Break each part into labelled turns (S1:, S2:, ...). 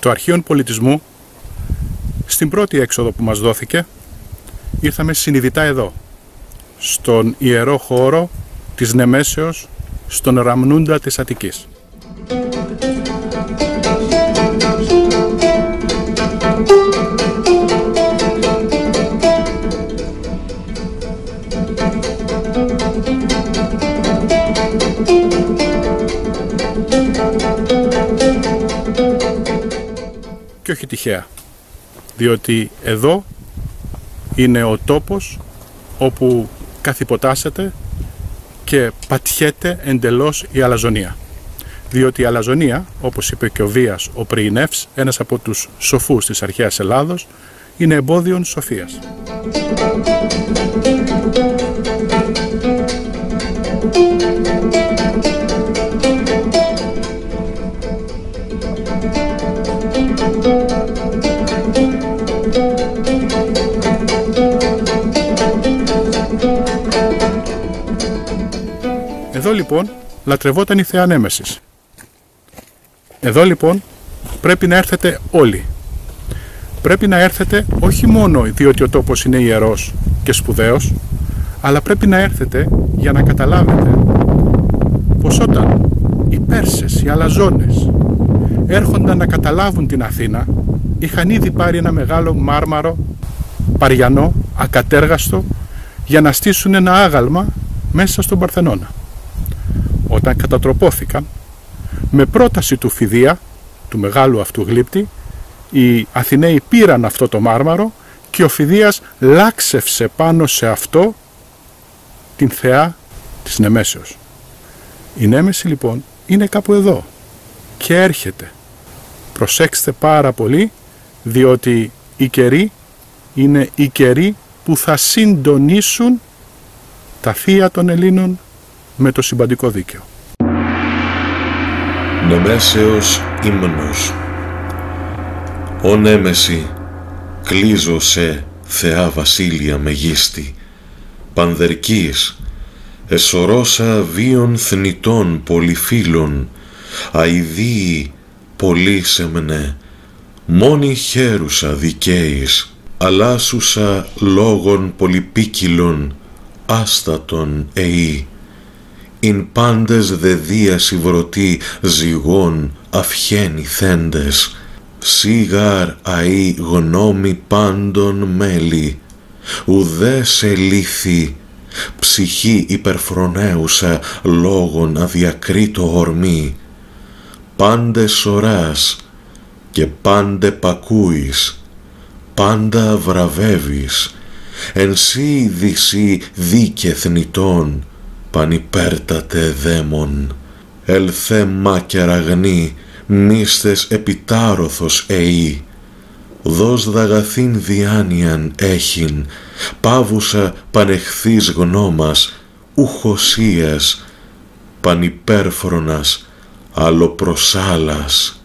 S1: το αρχείο πολιτισμού στην πρώτη έξοδο που μας δόθηκε ήρθαμε συνειδητά εδώ στον ιερό χώρο της Νεμέσεως στον Ραμνούντα της Αττικής. Όχι τυχαία, διότι εδώ είναι ο τόπος όπου καθυποτάσσεται και πατιέται εντελώς η αλαζονία. Διότι η αλαζονία, όπως είπε και ο Βίας ο Πριηνεύς, ένας από τους σοφούς της αρχαίας Ελλάδος, είναι εμπόδιον σοφίας. Εδώ λοιπόν λατρευόταν η Θεά Νέμεσης. Εδώ λοιπόν πρέπει να έρθετε όλοι. Πρέπει να έρθετε όχι μόνο διότι ο τόπος είναι ιερός και σπουδαίος, αλλά πρέπει να έρθετε για να καταλάβετε πως όταν οι Πέρσες, οι Αλαζόνες έρχονταν να καταλάβουν την Αθήνα, είχαν ήδη πάρει ένα μεγάλο μάρμαρο, παριανό, ακατέργαστο, για να στήσουν ένα άγαλμα μέσα στον Παρθενώνα όταν κατατροπώθηκαν με πρόταση του Φιδία, του μεγάλου αυτού γλύπτη, οι Αθηναίοι πήραν αυτό το μάρμαρο και ο Φιδίας λάξευσε πάνω σε αυτό την θεά της Νεμέσεως. Η Νέμεση λοιπόν είναι κάπου εδώ και έρχεται. Προσέξτε πάρα πολύ διότι οι καιροί είναι οι καιροί που θα συντονίσουν τα θεία των Ελλήνων με το συμπαντικό δίκαιο.
S2: Νεμέσεως ύμνος. Ω Νέμεση, κλείζω σε Θεά Βασίλεια μεγίστη, πανδερκής, εσωρώσα βίων θνητών πολυφύλων, αηδίοι πολύ σεμνέ, μόνη χέρουσα δικαίης, αλάσουσα λόγων πολυπίκυλων, άστατον εή, ειν πάντες δε δίαση βρωτή ζυγών αυχαίνει θέντες, σίγαρ αή γνώμη πάντων μέλη, ουδέ σε λύθη, ψυχή υπερφρονέουσα λόγων αδιακρίτω ορμή, πάντε σωράς και πάντε πακούεις, πάντα βραβεύεις, εν σύ δυσί δίκε θνητών, πανυπέρτατε δαίμον, ελθέ μάκερα αγνή, μίστες επιτάρωθος εή, δώσ' δαγαθήν διάνοιαν έχειν, πάβουσα πανεχθής γνώμας, ουχοσίας, πανυπέρφρονας, αλλοπροσάλας.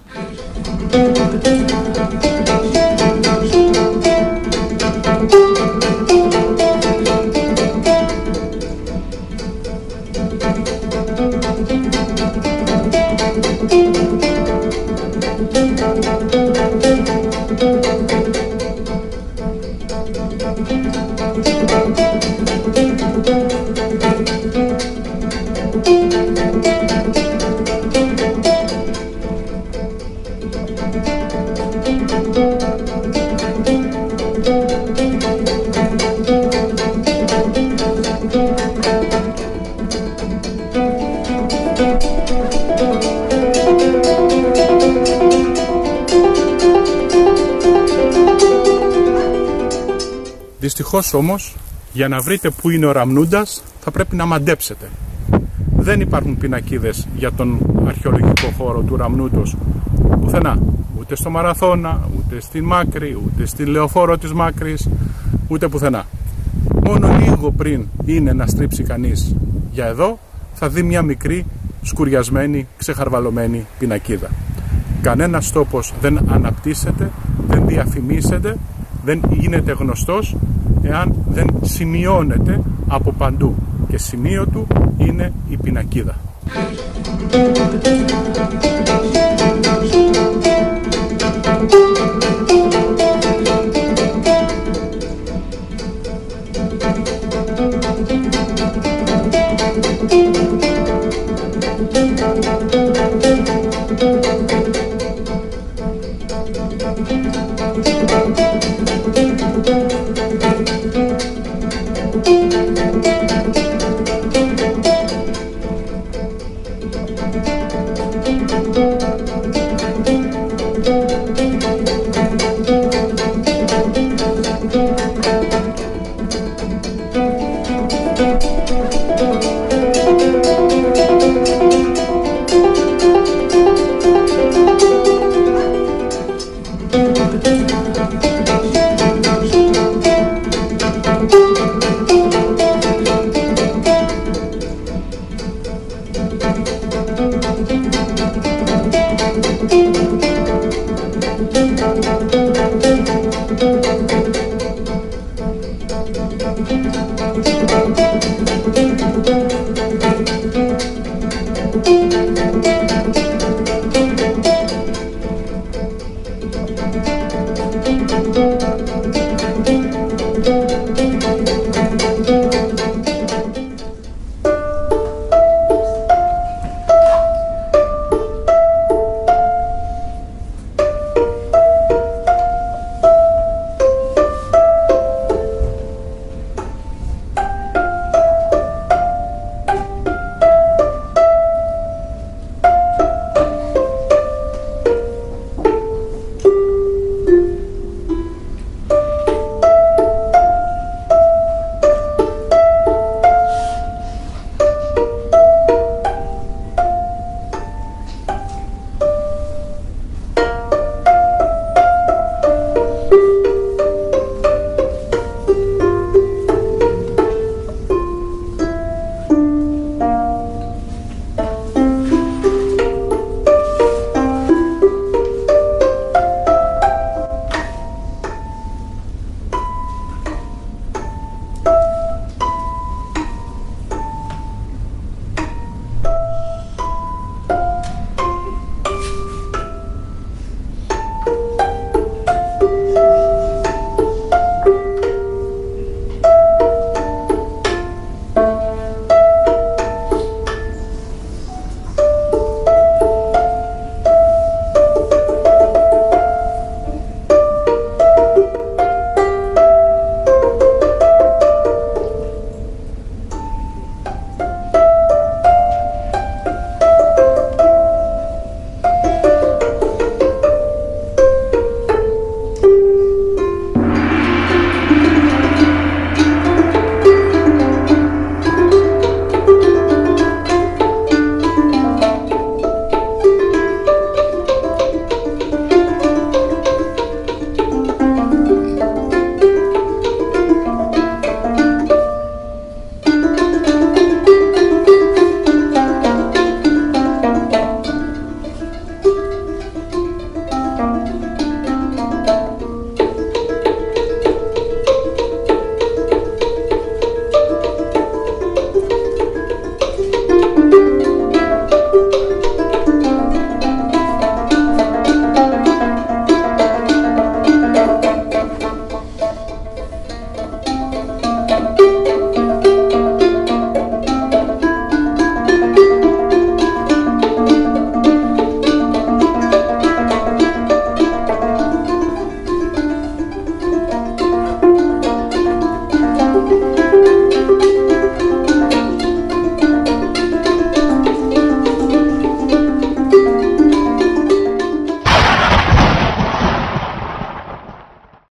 S1: Δυστυχώς όμως, για να βρείτε που είναι ο Ραμνούντας, θα πρέπει να μαντέψετε. Δεν υπάρχουν πινακίδες για τον αρχαιολογικό χώρο του Ραμνούντος πουθενά. Ούτε στο Μαραθώνα, ούτε στην Μάκρη, ούτε στη Λεωφόρο της Μάκρης, ούτε πουθενά. Μόνο λίγο πριν είναι να στρίψει κανείς για εδώ, θα δει μια μικρή σκουριασμένη, ξεχαρβαλωμένη πινακίδα. Κανένας τόπος δεν αναπτύσσεται, δεν διαφημίσεται, δεν γίνεται γνωστός εάν δεν σημειώνεται από παντού και σημείο του είναι η πινακίδα.